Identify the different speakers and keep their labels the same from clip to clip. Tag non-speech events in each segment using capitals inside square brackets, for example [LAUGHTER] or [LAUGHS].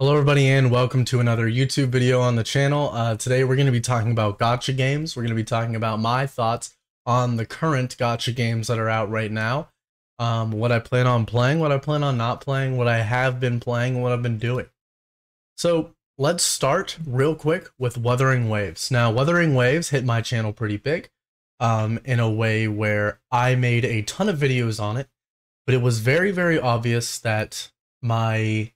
Speaker 1: Hello everybody and welcome to another YouTube video on the channel. Uh, today we're going to be talking about gacha games. We're going to be talking about my thoughts on the current gacha games that are out right now. Um, what I plan on playing, what I plan on not playing, what I have been playing, what I've been doing. So let's start real quick with Wuthering Waves. Now Wuthering Waves hit my channel pretty big um, in a way where I made a ton of videos on it, but it was very, very obvious that my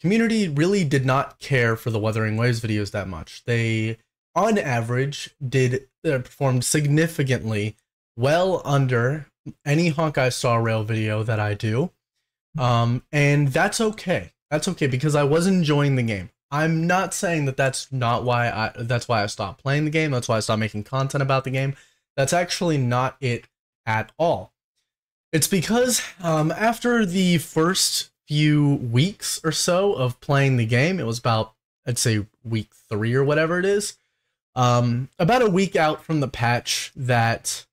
Speaker 1: community really did not care for the Wuthering Waves videos that much. They, on average, did uh, performed significantly well under any Honkai Star Rail video that I do. Um, and that's okay. That's okay because I was enjoying the game. I'm not saying that that's not why I that's why I stopped playing the game. That's why I stopped making content about the game. That's actually not it at all. It's because um, after the first few weeks or so of playing the game. It was about, I'd say, week three or whatever it is. Um, about a week out from the patch that,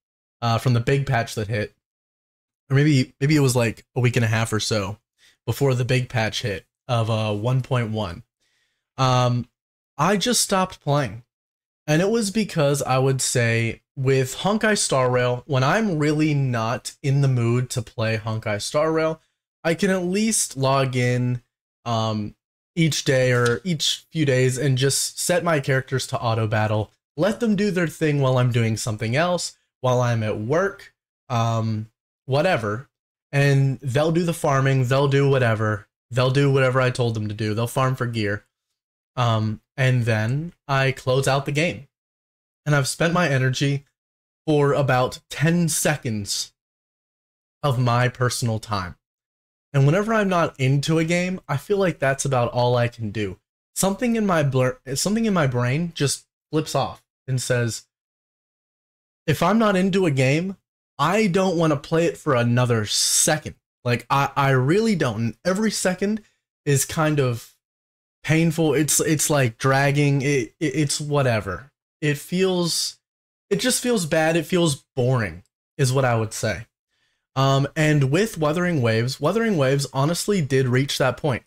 Speaker 1: uh, from the big patch that hit, or maybe maybe it was like a week and a half or so before the big patch hit of uh 1.1. Um, I just stopped playing, and it was because I would say with Honkai Star Rail, when I'm really not in the mood to play Honkai Star Rail, I can at least log in um, each day or each few days and just set my characters to auto battle. Let them do their thing while I'm doing something else, while I'm at work, um, whatever. And they'll do the farming, they'll do whatever. They'll do whatever I told them to do. They'll farm for gear. Um, and then I close out the game. And I've spent my energy for about 10 seconds of my personal time. And whenever I'm not into a game, I feel like that's about all I can do. Something in my blur something in my brain just flips off and says if I'm not into a game, I don't want to play it for another second. Like I I really don't. And every second is kind of painful. It's it's like dragging. It, it it's whatever. It feels it just feels bad. It feels boring is what I would say. Um, and with Wuthering Waves, Wuthering Waves honestly did reach that point.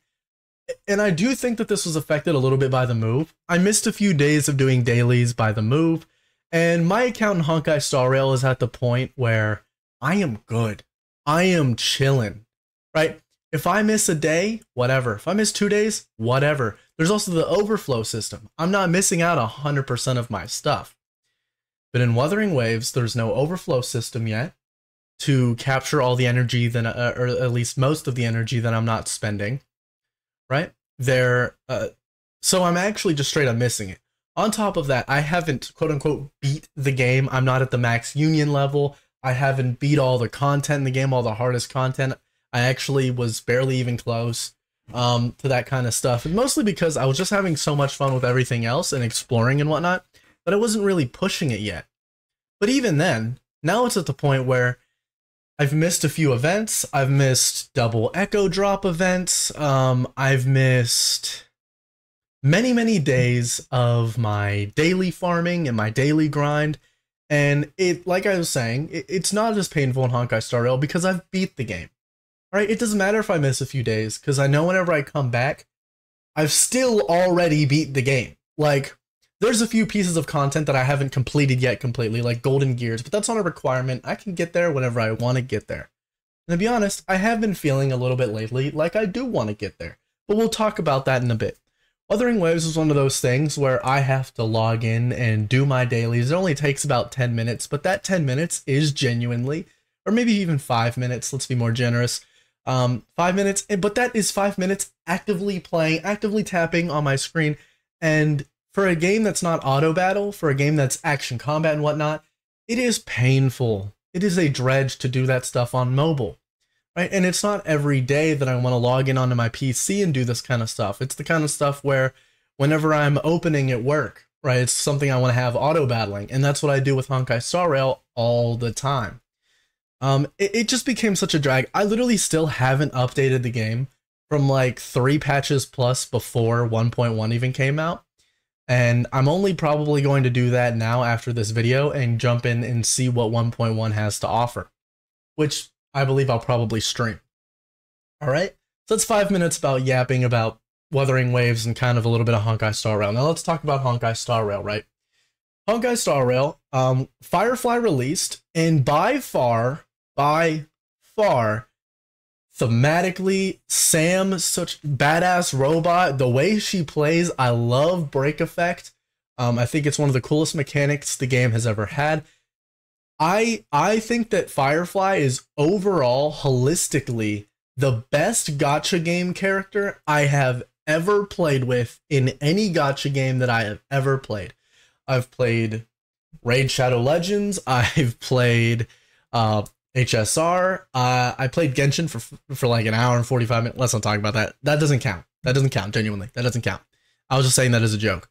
Speaker 1: And I do think that this was affected a little bit by the move. I missed a few days of doing dailies by the move, and my account in Honkai Star Rail is at the point where I am good. I am chilling, right? If I miss a day, whatever. If I miss two days, whatever. There's also the overflow system. I'm not missing out 100% of my stuff. But in Wuthering Waves, there's no overflow system yet to capture all the energy that, uh, or at least most of the energy that I'm not spending, right? There, uh, so I'm actually just straight up missing it. On top of that, I haven't quote unquote beat the game. I'm not at the max union level. I haven't beat all the content in the game, all the hardest content. I actually was barely even close um, to that kind of stuff. And mostly because I was just having so much fun with everything else and exploring and whatnot that I wasn't really pushing it yet. But even then, now it's at the point where I've missed a few events. I've missed double echo drop events. Um, I've missed many, many days of my daily farming and my daily grind. And it, like I was saying, it, it's not as painful in Honkai Star Rail because I've beat the game. Right, it doesn't matter if I miss a few days because I know whenever I come back, I've still already beat the game. Like, there's a few pieces of content that I haven't completed yet completely, like Gold and Gears, but that's not a requirement. I can get there whenever I want to get there. And to be honest, I have been feeling a little bit lately like I do want to get there, but we'll talk about that in a bit. Wuthering Waves is one of those things where I have to log in and do my dailies. It only takes about 10 minutes, but that 10 minutes is genuinely, or maybe even five minutes, let's be more generous. Um, five minutes, but that is five minutes actively playing, actively tapping on my screen, and for a game that's not auto battle, for a game that's action combat and whatnot, it is painful. It is a dredge to do that stuff on mobile. Right? And it's not every day that I want to log in onto my PC and do this kind of stuff. It's the kind of stuff where whenever I'm opening at work, right, it's something I want to have auto battling. And that's what I do with Honkai Star Rail all the time. Um, it, it just became such a drag. I literally still haven't updated the game from like three patches plus before 1.1 even came out. And I'm only probably going to do that now after this video and jump in and see what 1.1 has to offer, which I believe I'll probably stream. All right, so that's five minutes about yapping about Wuthering Waves and kind of a little bit of Honkai Star Rail. Now let's talk about Honkai Star Rail, right? Honkai Star Rail, um, Firefly released, and by far, by far, thematically, Sam, such badass robot. The way she plays, I love Break Effect. Um, I think it's one of the coolest mechanics the game has ever had. I I think that Firefly is overall holistically the best gacha game character I have ever played with in any gacha game that I have ever played. I've played Raid Shadow Legends, [LAUGHS] I've played uh, HSR, uh, I played Genshin for for like an hour and 45 minutes. Let's not talk about that. That doesn't count. That doesn't count genuinely. That doesn't count. I was just saying that as a joke.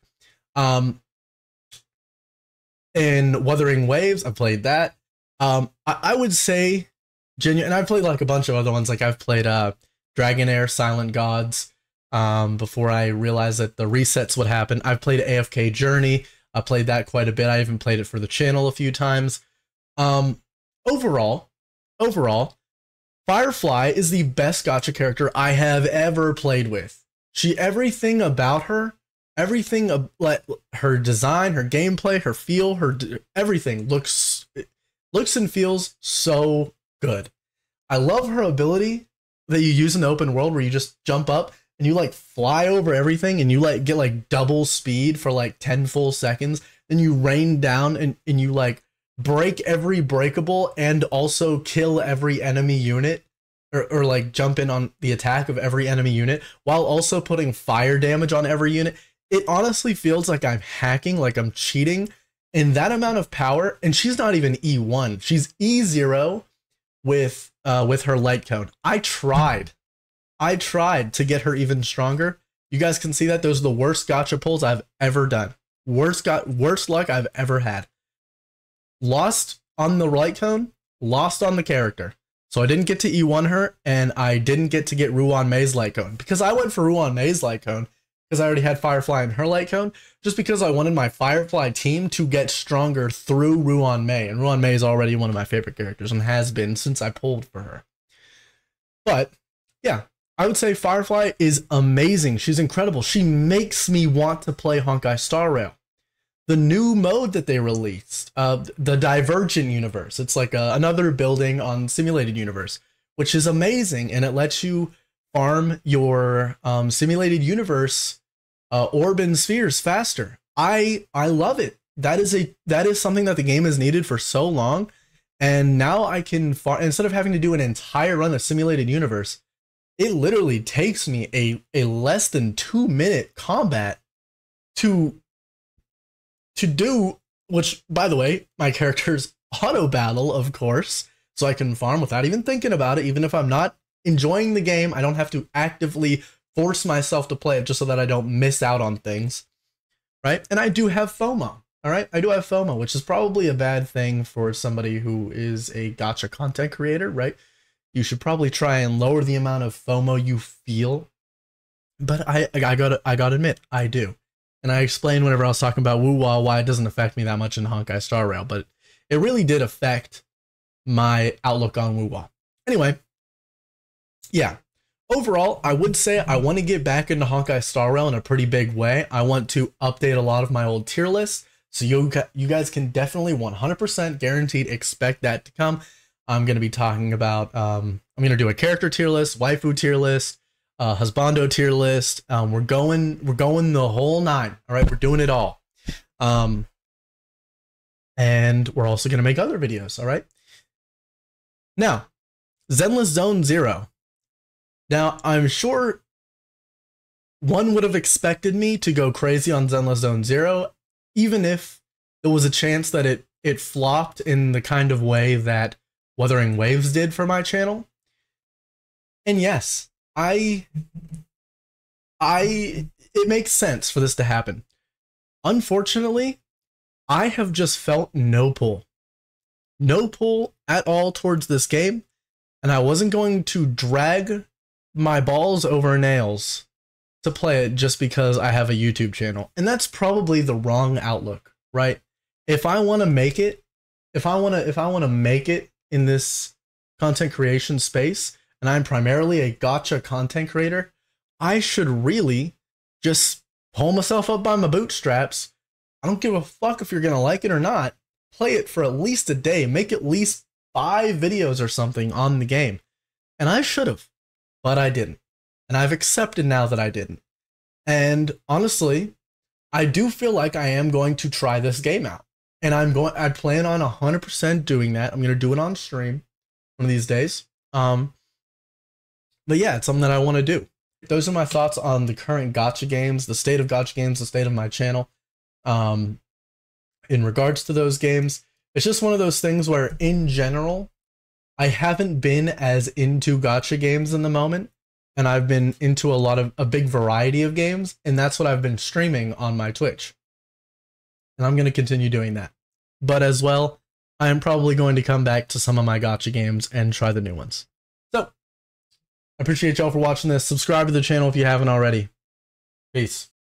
Speaker 1: Um, in Wuthering Waves, I played that. Um, I, I would say genuine, and I've played like a bunch of other ones. Like I've played uh, Dragonheir, Silent Gods. Um, before I realized that the resets would happen, I've played AFK Journey. I played that quite a bit. I even played it for the channel a few times. Um, overall, overall, Firefly is the best gacha character I have ever played with. She everything about her everything like her design, her gameplay, her feel, her everything looks looks and feels so good. I love her ability that you use in the open world where you just jump up and you like fly over everything and you like get like double speed for like 10 full seconds then you rain down and, and you like break every breakable and also kill every enemy unit or, or like jump in on the attack of every enemy unit while also putting fire damage on every unit it honestly feels like I'm hacking, like I'm cheating in that amount of power. And she's not even E1. She's E0 with uh with her light cone. I tried. I tried to get her even stronger. You guys can see that those are the worst gacha pulls I've ever done. Worst got worst luck I've ever had. Lost on the light cone, lost on the character. So I didn't get to E1 her, and I didn't get to get Ruan Mei's light cone because I went for Ruan Mei's light cone because I already had Firefly and her light cone, just because I wanted my Firefly team to get stronger through Ruan Mei. And Ruan Mei is already one of my favorite characters and has been since I pulled for her. But yeah, I would say Firefly is amazing. She's incredible. She makes me want to play Honkai Star Rail. The new mode that they released, uh, the Divergent Universe, it's like a, another building on Simulated Universe, which is amazing. And it lets you farm your um, simulated universe uh, orb and spheres faster. I I love it. That is a that is something that the game has needed for so long, and now I can far instead of having to do an entire run of simulated universe, it literally takes me a a less than two minute combat to to do which by the way my character's [LAUGHS] auto battle of course so i can farm without even thinking about it even if i'm not enjoying the game. I don't have to actively force myself to play it just so that I don't miss out on things. Right? And I do have FOMO. All right? I do have FOMO, which is probably a bad thing for somebody who is a gacha content creator, right? You should probably try and lower the amount of FOMO you feel. But I I got I got to admit, I do. And I explained whenever I was talking about Wuwa why it doesn't affect me that much in Honkai Star Rail, but it really did affect my outlook on Wuwa. Anyway, yeah, overall, I would say I want to get back into Honkai Star Rail in a pretty big way. I want to update a lot of my old tier lists. So you, you guys can definitely 100% guaranteed expect that to come. I'm going to be talking about, um, I'm going to do a character tier list, waifu tier list, uh, husbando tier list. Um, we're going, we're going the whole nine. All right. We're doing it all. Um, and we're also going to make other videos. All right. Now, Zenless Zone Zero. Now, I'm sure one would have expected me to go crazy on Zenless Zone Zero, even if there was a chance that it it flopped in the kind of way that Wuthering Waves did for my channel. And yes, I I it makes sense for this to happen. Unfortunately, I have just felt no pull. No pull at all towards this game, and I wasn't going to drag my balls over nails to play it just because I have a YouTube channel. And that's probably the wrong outlook, right? If I want to make it, if I want to if I want to make it in this content creation space and I'm primarily a gacha content creator, I should really just pull myself up by my bootstraps. I don't give a fuck if you're gonna like it or not. Play it for at least a day. Make at least five videos or something on the game. And I should have, but I didn't. And I've accepted now that I didn't. And honestly, I do feel like I am going to try this game out. And I'm going I plan on 100% doing that. I'm going to do it on stream one of these days. Um but yeah, it's something that I want to do. Those are my thoughts on the current gacha games, the state of gacha games, the state of my channel. Um in regards to those games, it's just one of those things where in general I haven't been as into gacha games in the moment and I've been into a lot of a big variety of games, and that's what I've been streaming on my Twitch. And I'm going to continue doing that. But as well, I am probably going to come back to some of my gacha games and try the new ones. Appreciate y'all for watching this. Subscribe to the channel if you haven't already. Peace.